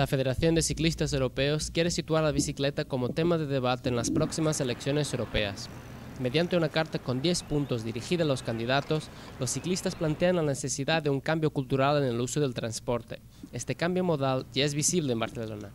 La Federación de Ciclistas Europeos quiere situar la bicicleta como tema de debate en las próximas elecciones europeas. Mediante una carta con 10 puntos dirigida a los candidatos, los ciclistas plantean la necesidad de un cambio cultural en el uso del transporte. Este cambio modal ya es visible en Barcelona.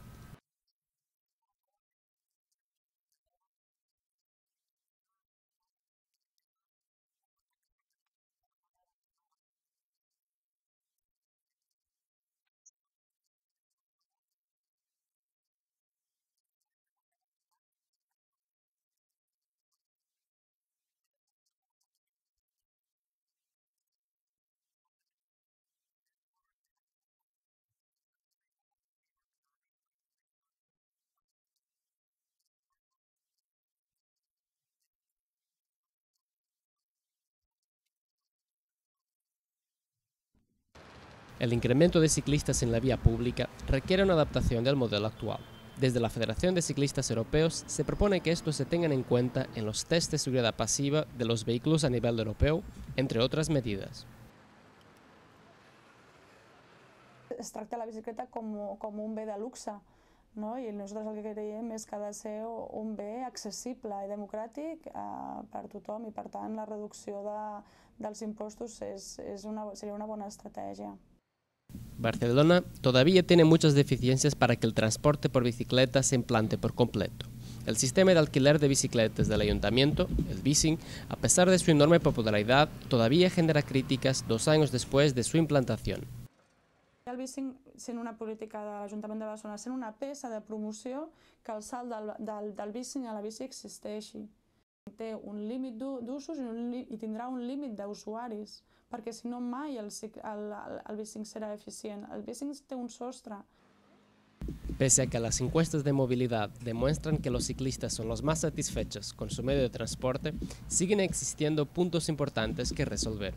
El incremento de ciclistas en la vía pública requiere una adaptación del modelo actual. Desde la Federación de Ciclistas Europeos se propone que estos se tengan en cuenta en los test de seguridad pasiva de los vehículos a nivel europeo, entre otras medidas. Es tracta la bicicleta com, com un bé de luxe, no? i nosaltres el que creiem és que ha de ser un bé accessible i democràtic eh, per tothom i per tant la reducció de, dels impostos és, és una, seria una bona estratègia. Barcelona todavía tiene muchas deficiencias para que el transporte por bicicleta se implante por completo. El sistema de alquiler de bicicletas del ayuntamiento, el Bicing, a pesar de su enorme popularidad, todavía genera críticas dos años después de su implantación. El Bicing, sent una política de l'Ajuntament de Barcelona, sent una peça de promoció que el salt del, del, del Bicing a la bici existeixi. Té un límit d'usos i, i tindrà un límit d'usuaris perquè si no mai el, el, el B5 será eficiente. El B5 té un sostre. Pese a que las encuestas de movilidad demuestran que los ciclistas son los más satisfechos con su medio de transporte, siguen existiendo puntos importantes que resolver.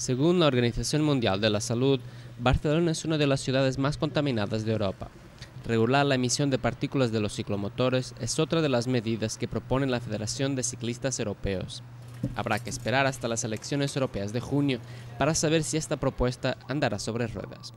Según la Organización Mundial de la Salud, Barcelona es una de las ciudades más contaminadas de Europa. Regular la emisión de partículas de los ciclomotores es otra de las medidas que propone la Federación de Ciclistas Europeos. Habrá que esperar hasta las elecciones europeas de junio para saber si esta propuesta andará sobre ruedas.